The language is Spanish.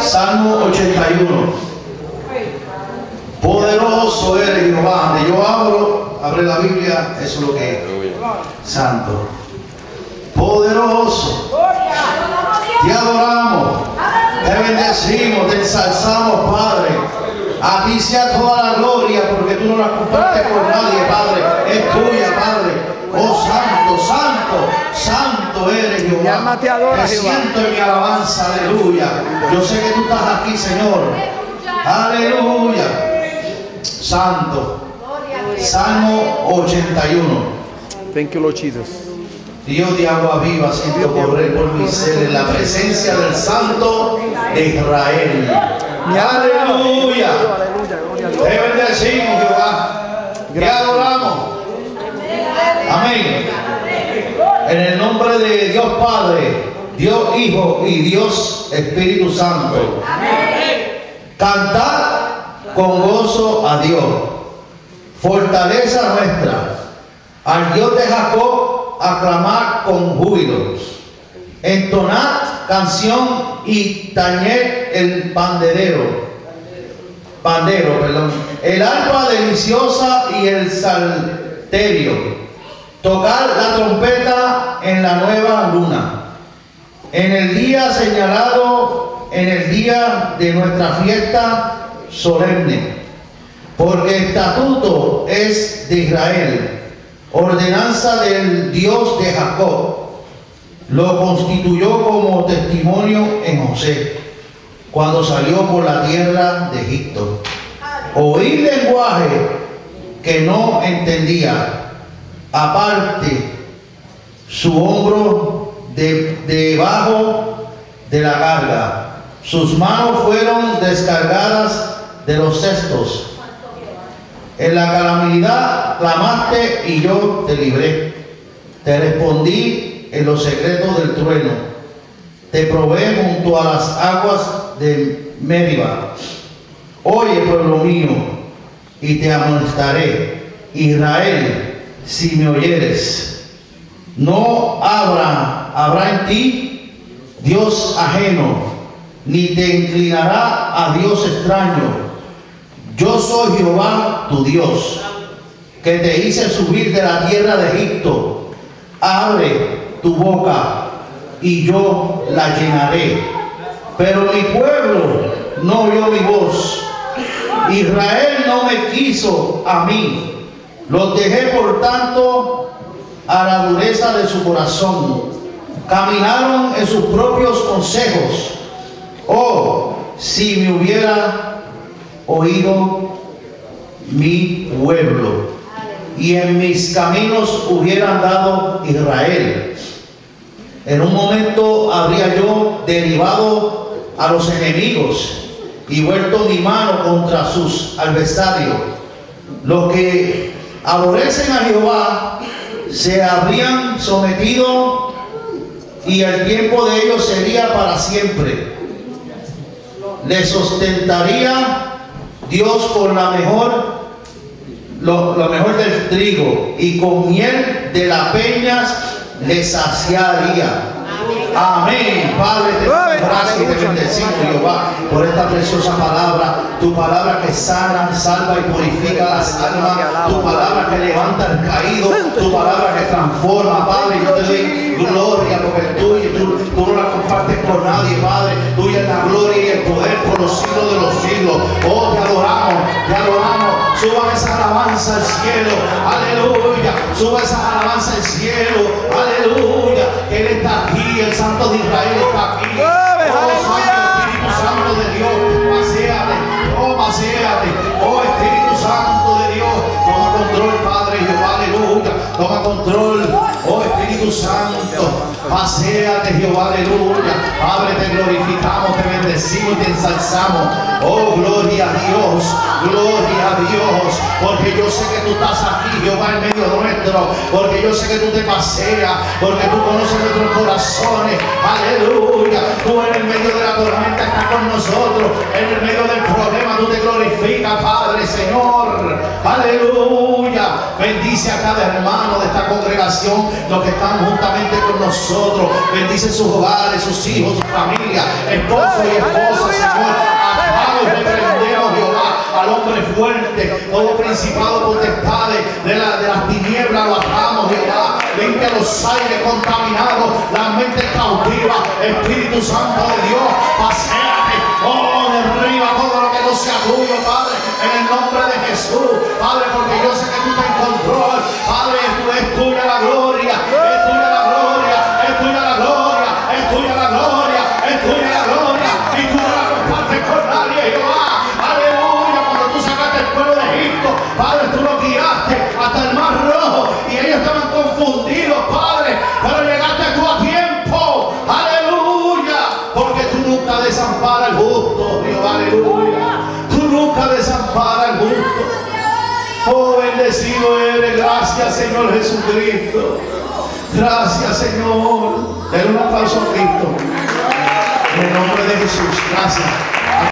Salmo 81. Poderoso eres Jehová. Donde yo abro, abre la Biblia, eso es lo que es. Santo. Poderoso. Te adoramos. Te bendecimos, te ensalzamos, Padre. A ti sea toda la gloria porque tú no la compartes con nadie, Padre. Es tuya, Padre. Oh santo, santo, santo eres Mi Jehová. Alma te adora, Te siento en mi alabanza, aleluya. Yo sé que tú estás aquí, Señor. Aleluya. Santo. Salmo 81. Thank you, Lord Jesus. Dios de agua viva, siento correr por mi ser en la presencia del Santo de Israel. Aleluya. Te bendecimos, Jehová. Te adoramos. Amén. En el nombre de Dios Padre, Dios Hijo y Dios Espíritu Santo. Cantar con gozo a Dios. Fortaleza nuestra. Al Dios de Jacob aclamar con júbilo. Entonad canción y tañed el panderero. Pandero, perdón. El arpa deliciosa y el salterio. Tocar la trompeta en la nueva luna. En el día señalado, en el día de nuestra fiesta solemne. Porque estatuto es de Israel, ordenanza del Dios de Jacob. Lo constituyó como testimonio en José, cuando salió por la tierra de Egipto. Oí lenguaje que no entendía, aparte su hombro de- debajo de la carga. Sus manos fueron descargadas de los cestos. En la calamidad clamaste y yo te libré. Te respondí en los secretos del trueno. Te probé junto a las aguas de Meriba. Oye, pueblo mío, y te amonestaré. Israel, si me oyeres, no habrá, habrá en ti Dios ajeno, ni te inclinará a Dios extraño. Yo soy Jehová tu Dios, que te hice subir de la tierra de Egipto. Abre tu boca y yo la llenaré. Pero mi pueblo no oyó mi voz. Israel no me quiso a mí. Los dejé por tanto a la dureza de su corazón. Caminaron en sus propios consejos. Oh, si me hubiera oído mi pueblo y en mis caminos hubiera andado Israel. En un momento habría yo derivado a los enemigos y vuelto mi mano contra sus adversarios. Los que aborrecen a Jehová se habrían sometido y el tiempo de ellos sería para siempre. Les sustentaría Dios con la mejor, lo, lo mejor del trigo y con miel de las peñas les saciaría. Amén. Padre, te gracias y te bendecimos, Jehová, por esta preciosa palabra. Tu palabra que sana, salva y purifica las almas. Tu palabra que levanta al caído. Tu palabra que transforma, Padre. Yo te doy gloria porque. Tú, tú no la compartes con nadie, Padre. Tuya es la gloria y el poder por los siglos de los siglos. Oh, te adoramos, te adoramos. Suba esa alabanza al cielo. Aleluya. Suba esa alabanza al cielo. Aleluya. Que Él está aquí. El Santo de Israel está aquí. ¡Gloria, Oh! Santo Espíritu Santo de Dios. Paseate. Oh, paseate. Oh, Espíritu Santo de Dios. Toma control, Padre Jehová. Aleluya. Toma control. Oh, Espíritu Santo. Paseate, Jehová. Aleluya. Padre, te glorificamos, te bendecimos y te ensalzamos. Oh, gloria a Dios. Gloria a Dios. Porque yo sé que tú estás aquí, Jehová, en medio nuestro. Porque yo sé que tú te paseas. Porque tú conoces nuestros corazones. Aleluya. Tú en el medio de con nosotros en el medio del problema. Tú te glorificas, Padre, Señor. Aleluya. Bendice a cada hermano de esta congregación, los que están juntamente con nosotros. Bendice sus hogares, sus hijos, su familia, esposo y esposa, Señor. Reprendemos, Jehová, al hombre fuerte, todo principado, potestades de, la, de las tinieblas, lo atamos, Jehová. Limpia los aires contaminados, las mentes cautivas, Espíritu Santo de Dios, paseate, oh, derriba todo Oh, bendecido eres, gracias Señor Jesucristo. Gracias Señor. Denle un aplauso a Cristo. En el nombre de Jesús, gracias.